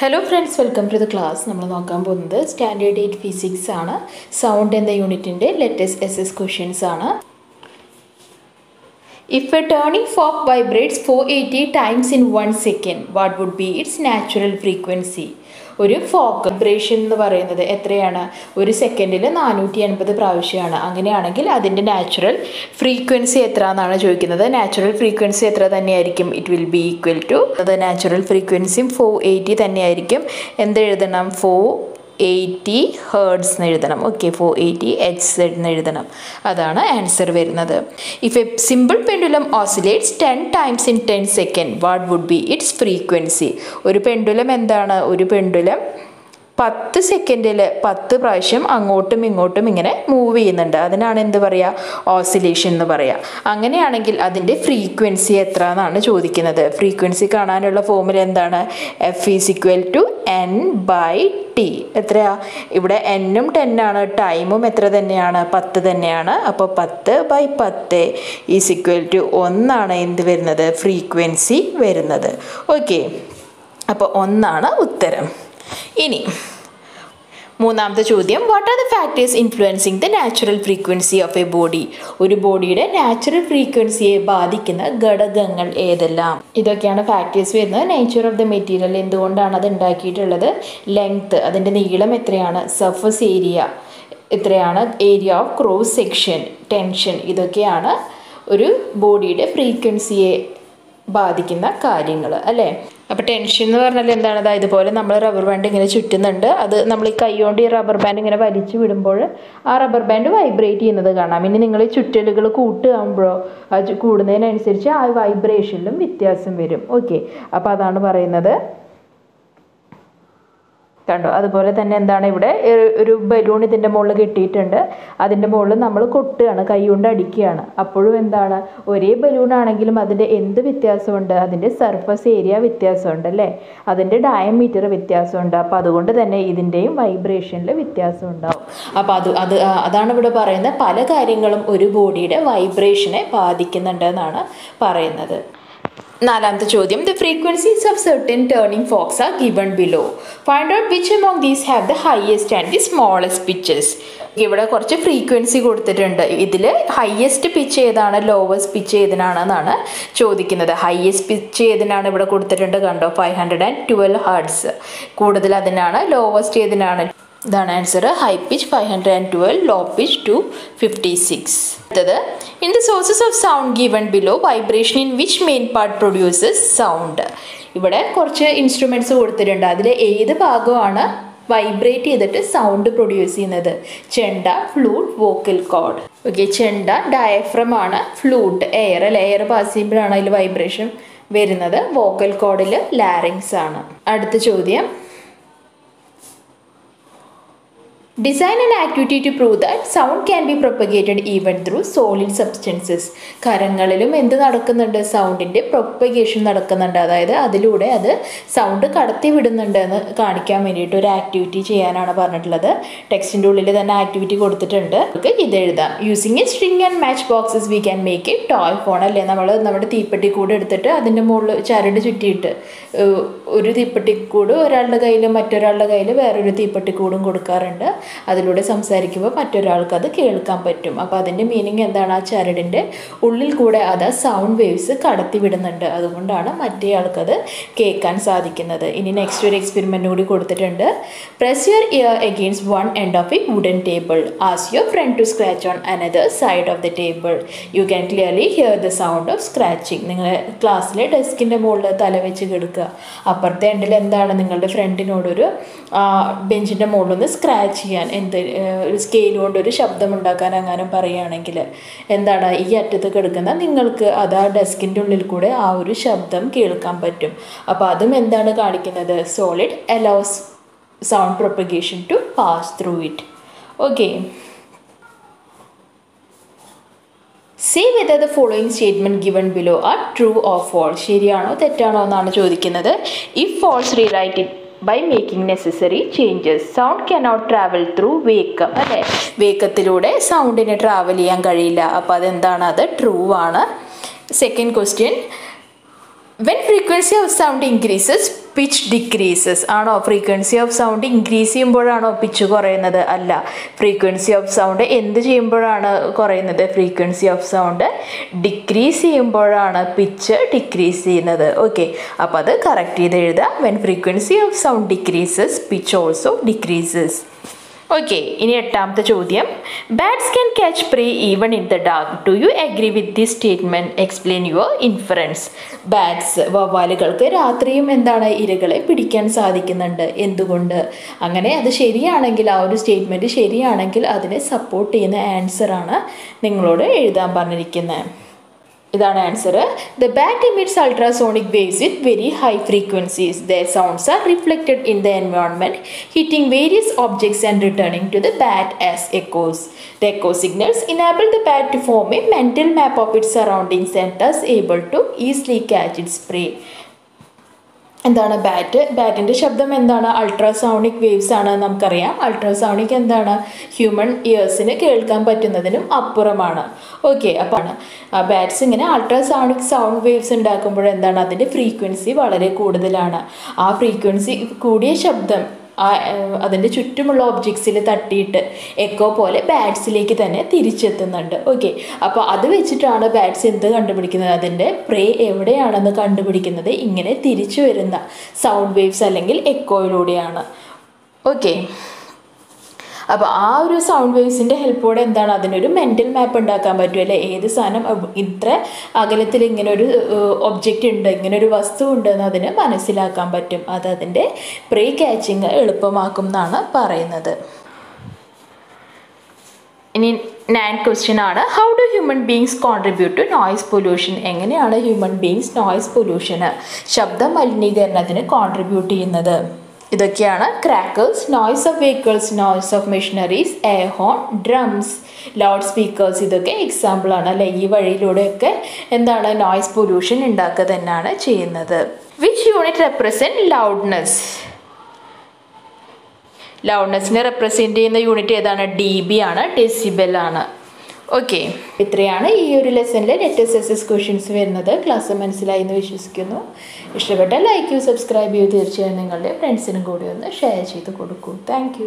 Hello friends welcome to the class നമ്മൾ നോക്കാൻ പോകുന്നത് സ്റ്റാൻഡേർഡ് എയ്റ്റ് ഫിസിക്സ് ആണ്. സൗണ്ട് എന്ന യൂണിറ്റിന്റെ ലേറ്റസ്റ്റ് എസ് എസ് ക്വസ്റ്റ്യൻസ് ആണ്. If a tuning fork vibrates four eighty times in second, what would be its natural frequency? ഒരു fork vibration എന്ന് പറയുന്നത് എത്രയാണ്? ഒരു സെക്കൻഡിൽ നാനൂറ്റി എൺപത് പ്രാവശ്യമാണ്. അങ്ങനെയാണെങ്കിൽ അതിന്റെ നാച്ചുറൽ ഫ്രീക്വൻസി എത്ര എന്നാണ് ചോദിക്കുന്നത്. നാച്ചുറൽ ഫ്രീക്വൻസി എത്ര തന്നെയായിരിക്കും? It will be equal to അത് നാച്ചുറൽ ഫ്രീക്വൻസിയും ഫോർ എയ്റ്റി തന്നെയായിരിക്കും. എന്ത് എഴുതണം ഫോർ എയ്റ്റി ഹേർഡ്സ് എന്ന് എഴുതണം okay four eighty H Z എന്ന് എഴുതണം അതാണ് ആൻസർ വരുന്നത്. If a simple pendulum oscillates ten times in ten second what would be its frequency ഒരു പെൻഡുലം എന്താണ്? ഒരു പെൻഡുലം പത്ത് സെക്കൻഡിൽ പത്ത് പ്രാവശ്യം അങ്ങോട്ടും ഇങ്ങോട്ടും ഇങ്ങനെ മൂവ് ചെയ്യുന്നുണ്ട്. അതിനാണ് എന്ത് പറയുക ഓസിലേഷൻ എന്ന് പറയുക അങ്ങനെയാണെങ്കിൽ അതിന്റെ ഫ്രീക്വൻസി എത്ര എന്നാണ് ചോദിക്കുന്നത്. ഫ്രീക്വൻസി കാണാനുള്ള ഫോമുല എന്താണ്? F is equal to N by T എത്രയാ? ഇവിടെ എന്നും ടെന്നാണ് ടൈമും എത്ര തന്നെയാണ്? പത്ത് തന്നെയാണ്. അപ്പോൾ പത്ത് ബൈ പത്ത് ഈസ് ഇക്വൽ ടു ഒന്നാണ് എന്ത് വരുന്നത്? ഫ്രീക്വൻസി വരുന്നത്. ഓക്കെ അപ്പോൾ ഒന്നാണ് ഉത്തരം. ഇനി മൂന്നാമത്തെ ചോദ്യം. What are the factors influencing the natural frequency of a body ഒരു ബോഡിയുടെ നാച്ചുറൽ ഫ്രീക്വൻസിയെ ബാധിക്കുന്ന ഘടകങ്ങൾ ഏതെല്ലാം? ഇതൊക്കെയാണ് ഫാക്ടേഴ്സ് വരുന്നത്. നേച്ചർ ഓഫ് ദ മെറ്റീരിയൽ എന്തുകൊണ്ടാണ് അത് ഉണ്ടാക്കിയിട്ടുള്ളത്? ലെങ്ത് അതിന്റെ നീളം എത്രയാണ്? സർഫസ് ഏരിയ എത്രയാണ്? Area of cross section tension ഇതൊക്കെയാണ് ഒരു ബോഡിയുടെ ഫ്രീക്വൻസിയെ ബാധിക്കുന്ന കാര്യങ്ങൾ അല്ലേ? അപ്പോൾ ടെൻഷൻ എന്ന് പറഞ്ഞാൽ എന്താണ്? അതായത് ഇതുപോലെ നമ്മൾ റബ്ബർ ബാൻഡ് ഇങ്ങനെ ചുറ്റുന്നുണ്ട്. അത് നമ്മൾ ഈ കൈ കൊണ്ട് ഈ റബ്ബർ ബാൻഡ് ഇങ്ങനെ വലിച്ചു വിടുമ്പോൾ ആ റബ്ബർ ബാൻഡ് വൈബ്രേറ്റ് ചെയ്യുന്നത് കാണാം. ഇനി നിങ്ങൾ ചുറ്റലുകൾ കൂട്ടുകയാകുമ്പോഴോ കൂടുന്നതിനനുസരിച്ച് ആ വൈബ്രേഷനിലും വ്യത്യാസം വരും. ഓക്കെ അപ്പോൾ അതാണ് പറയുന്നത്. കണ്ടോ. അതുപോലെ തന്നെ എന്താണ് ഇവിടെ ഒരു ബലൂൺ ഇതിന്റെ മുകളിൽ കെട്ടിയിട്ടുണ്ട്. അതിന്റെ മുകളിൽ നമ്മൾ കൊട്ടുകയാണ് കൈ കൊണ്ട് അടിക്കുകയാണ്. അപ്പോഴും എന്താണ്? ഒരേ ബലൂൺ ആണെങ്കിലും അതിന്റെ എന്ത് വ്യത്യാസമുണ്ട്? അതിന്റെ സർഫസ് ഏരിയ വ്യത്യാസമുണ്ട് അല്ലേ? അതിന്റെ ഡയമീറ്റർ വ്യത്യാസമുണ്ട്. അപ്പോൾ അതുകൊണ്ട് തന്നെ ഇതിന്റെയും വൈബ്രേഷനിൽ വ്യത്യാസം ഉണ്ടാവും അപ്പോൾ അത് അത് അതാണ് ഇവിടെ പറയുന്നത്. പല കാര്യങ്ങളും ഒരു ബോഡിയുടെ വൈബ്രേഷനെ ബാധിക്കുന്നുണ്ട് എന്നാണ് പറയുന്നത്. നാലാമത്തെ ചോദ്യം. The frequencies of certain tuning forks are given below find out which among these have the highest and the smallest pitches ഇവിടെ കുറച്ച് ഫ്രീക്വൻസി കൊടുത്തിട്ടുണ്ട്. ഇതിൽ ഹയസ്റ്റ് പിച്ച് ഏതാണ് ലോവസ്റ്റ് പിച്ച് ഏതിനാണെന്നാണ് ചോദിക്കുന്നത്. ഹയസ്റ്റ് പിച്ച് ഏതിനാണ് ഇവിടെ കൊടുത്തിട്ടുണ്ട് കണ്ടോ? Five hundred and twelve hertz കൂടുതൽ അതിനാണ് ലോവസ്റ്റ് ഏതിനാണ്? ഇതാണ് answer high pitch five hundred and twelve low pitch two fifty six അടുത്തത് in the sources of sound given below vibration in which main part produces sound ഇവിടെ കുറച്ച് instruments കൊടുത്തിട്ടുണ്ട്. അതിൽ ഏത് ഭാഗമാണ് വൈബ്രേറ്റ് ചെയ്തിട്ട് സൗണ്ട് പ്രൊഡ്യൂസ് ചെയ്യുന്നത്? ചെണ്ട ഫ്ലൂട്ട് വോക്കൽ കോഡ് ഓക്കെ ചെണ്ട ഡയഫ്രം ആണ്. ഫ്ലൂട്ട് എയർ അല്ലെ? എയർ പാസ് ചെയ്യുമ്പോഴാണ് അതിൽ വൈബ്രേഷൻ വരുന്നത്. വോക്കൽ കോഡിൽ ലാരിങ്സ് ആണ്. അടുത്ത ചോദ്യം. Design and activity to prove that sound can be propagated even through solid substances കരങ്ങളിലും എന്ത് നടക്കുന്നുണ്ട്? സൗണ്ടിന്റെ പ്രൊപ്പഗേഷൻ നടക്കുന്നുണ്ട്. അതായത് അതിലൂടെ അത് സൗണ്ട് കടത്തി വിടുന്നുണ്ട് എന്ന് കാണിക്കാൻ വേണ്ടിയിട്ട് ഒരു ആക്ടിവിറ്റി ചെയ്യാനാണ് പറഞ്ഞിട്ടുള്ളത്. ടെക്സ്റ്റിന്റെ ഉള്ളിൽ തന്നെ ആക്ടിവിറ്റി കൊടുത്തിട്ടുണ്ട്. നമുക്ക് ഇത് എഴുതാം. Using a string and match boxes we can make a toy phone അല്ലേ? നമ്മൾ നമ്മുടെ തീപ്പെട്ടി കൂട് എടുത്തിട്ട് അതിന്റെ മുകളിൽ ചരട് ചുറ്റിയിട്ട് ഒരു തീപ്പെട്ടിക്കൂട് ഒരാളുടെ കയ്യിൽ മറ്റൊരാളുടെ കയ്യിൽ വേറൊരു തീപ്പെട്ടിക്കൂടും കൊടുക്കാറുണ്ട്. അതിലൂടെ സംസാരിക്കുമ്പോൾ മറ്റൊരാൾക്ക് അത് കേൾക്കാൻ പറ്റും. അപ്പോൾ അതിന്റെ മീനിങ് എന്താണ്? ആ ചരടിന്റെ ഉള്ളിൽ കൂടെ അത് സൗണ്ട് വേവ്സ് കടത്തി വിടുന്നുണ്ട്. അതുകൊണ്ടാണ് മറ്റേ ആൾക്കത് കേൾക്കാൻ സാധിക്കുന്നത്. ഇനി നെക്സ്റ്റ് ഒരു എക്സ്പെരിമെന്റ് കൂടി കൊടുത്തിട്ടുണ്ട്. Press your ear against one end of a wooden table as your friend to scratch on another side of the table you can clearly hear the sound of scratching നിങ്ങൾ ക്ലാസ്സിലെ ഡെസ്കിന്റെ മുകളിൽ തല വെച്ച് കിടക്കുക. അപ്പുറത്തെ എൻഡിൽ എന്താണ്? നിങ്ങളുടെ ഫ്രണ്ടിനോടൊരു ബെഞ്ചിന്റെ മുകളിൽ ഒന്ന് സ്ക്രാച്ച് ചെയ്യാൻ എന്ത് ഒരു സ്കെയിൽ കൊണ്ട് ഒരു ശബ്ദം ഉണ്ടാക്കാൻ അങ്ങനെ പറയുകയാണെങ്കിൽ എന്താണ് ഈ അറ്റത്ത് കിടക്കുന്ന നിങ്ങൾക്ക് അത് ആ ഡെസ്കിന്റെ ഉള്ളിൽ കൂടെ ആ ഒരു ശബ്ദം കേൾക്കാൻ പറ്റും. അപ്പോൾ അതും എന്താണ് കാണിക്കുന്നത്? Solid allows sound propagation to pass through it okay say whether the following statement given below are true or false ശരിയാണോ തെറ്റാണോ എന്നാണ് ചോദിക്കുന്നത്. If false rewrite by making necessary changes sound cannot travel through vacuum അല്ലേ? വേക്കത്തിലൂടെ സൗണ്ടിന് travel ചെയ്യാൻ കഴിയില്ല. അപ്പോൾ അതെന്താണ് അത് ട്രൂ ആണ്. Second question when frequency of sound increases pitch decreases ആണോ? ഫ്രീക്വൻസി ഓഫ് സൗണ്ട് ഇൻക്രീസ് ചെയ്യുമ്പോഴാണോ പിച്ച് കുറയുന്നത്? അല്ല. ഫ്രീക്വൻസി ഓഫ് സൗണ്ട് എന്ത് ചെയ്യുമ്പോഴാണ് കുറയുന്നത്? ഫ്രീക്വൻസി ഓഫ് സൗണ്ട് ഡിക്രീസ് ചെയ്യുമ്പോഴാണ് പിച്ച് ഡിക്രീസ് ചെയ്യുന്നത്. ഓക്കെ അപ്പോൾ അത് കറക്റ്റ് ചെയ്ത് എഴുതാം when frequency of sound decreases pitch also decreases okay ഇനി എട്ടാമത്തെ ചോദ്യം. Bats can catch prey even in the dark do you agree with this statement explain your inference bats വവ്വാലുകൾക്ക് രാത്രിയും എന്താണ് ഇരകളെ പിടിക്കാൻ സാധിക്കുന്നുണ്ട്? എന്തുകൊണ്ട്? അങ്ങനെ അത് ശരിയാണെങ്കിൽ ആ ഒരു സ്റ്റേറ്റ്മെന്റ് ശരിയാണെങ്കിൽ അതിനെ സപ്പോർട്ട് ചെയ്യുന്ന ആൻസറാണ് നിങ്ങളോട് എഴുതാൻ പറഞ്ഞിരിക്കുന്നത് ഇതാണ് answer the bat emits ultrasonic waves with very high frequencies the sounds are reflected in the environment hitting various objects and returning to the bat as echoes the echo signals enable the bat to form a mental map of it surroundings and thus able to easily catch it spray എന്താണ് bat ബാറ്റിന്റെ ശബ്ദം എന്താണ്? അൾട്രാസൗണിക് waves ആണ് നമുക്കറിയാം. അൾട്രാസൗണിക് എന്താണ്? Human ഇയേഴ്സിന് കേൾക്കാൻ പറ്റുന്നതിനും അപ്പുറമാണ്. Okay അപ്പോൾ ബാറ്റ്സ് ഇങ്ങനെ അൾട്രാസൗണിക് സൗണ്ട് വേവ്സ് ഉണ്ടാക്കുമ്പോൾ എന്താണ്? അതിന്റെ ഫ്രീക്വൻസി വളരെ കൂടുതലാണ്. ആ ഫ്രീക്വൻസി കൂടിയ ശബ്ദം അതിന്റെ ചുറ്റുമുള്ള ഒബ്ജക്ട്സിൽ തട്ടിയിട്ട് എക്കോ പോലെ ബാറ്റ്സിലേക്ക് തന്നെ തിരിച്ചെത്തുന്നുണ്ട്. ഓക്കെ അപ്പോൾ അത് വെച്ചിട്ടാണ് ബാറ്റ്സ് എന്ത് കണ്ടുപിടിക്കുന്നത്? അതിന്റെ പ്രേ എവിടെയാണെന്ന് കണ്ടുപിടിക്കുന്നത്? ഇങ്ങനെ തിരിച്ചു വരുന്ന സൗണ്ട് വേവ്സ് അല്ലെങ്കിൽ എക്കോയിലൂടെയാണ് ഓക്കെ അപ്പോൾ ആ ഒരു സൗണ്ട് വേവ്സിന്റെ ഹെൽപ്പോടെ എന്താണ് അതിനൊരു മെന്റൽ മാപ്പ് ഉണ്ടാക്കാൻ പറ്റും അല്ലെ? ഏത് സാധനം ഇത്ര അകലത്തിൽ ഇങ്ങനെ ഒരു ഒബ്ജക്റ്റ് ഉണ്ട് ഇങ്ങനെ ഒരു വസ്തു ഉണ്ട് എന്ന് അതിന് മനസ്സിലാക്കാൻ പറ്റും. അത് അതിന്റെ പ്രീ ക്യാച്ചിങ് എളുപ്പമാക്കും എന്നാണ് പറയുന്നത്. ഇനി നയൻ ക്വസ്റ്റ്യൻ ആണ്. How do human beings contribute to noise pollution എങ്ങനെയാണ് ഹ്യൂമൻ ബീങ്സ് നോയ്സ് പൊല്യൂഷന് ശബ്ദ മലിനീകരണത്തിന് കോൺട്രിബ്യൂട്ട് ചെയ്യുന്നത്? ഇതൊക്കെയാണ് crackers noise of vehicles noise of machineries air horn drums loud speakers ഇതൊക്കെ എക്സാമ്പിളാണ് അല്ലെ? ഈ വഴിയിലൂടെയൊക്കെ എന്താണ് നോയ്സ് പൊല്യൂഷൻ ഉണ്ടാക്കുക തന്നെയാണ് ചെയ്യുന്നത്. വിച്ച് യൂണിറ്റ് റെപ്രസെന്റ് ലൗഡ്നെസ് ലൗഡ്നെസ്സിനെ റെപ്രസെന്റ് ചെയ്യുന്ന യൂണിറ്റ് ഏതാണ്? ഡി ബി ആണ് ഡെസിബൽ ആണ്. ഓക്കെ ഇത്രയാണ് ഈ ഒരു ലെസണിൽ ലെറ്റസ് എസ് എസ് ക്വസ്റ്റ്യൻസ് വരുന്നത്. ക്ലാസ് മനസ്സിലായി എന്ന് വിശ്വസിക്കുന്നു. ഇഷ്ടപ്പെട്ട ലൈക്ക് ചെയ്യൂ സബ്സ്ക്രൈബ് ചെയ്യൂ. തീർച്ചയായും നിങ്ങളുടെ ഫ്രണ്ട്സിനും കൂടി ഒന്ന് ഷെയർ ചെയ്ത് കൊടുക്കൂ. താങ്ക്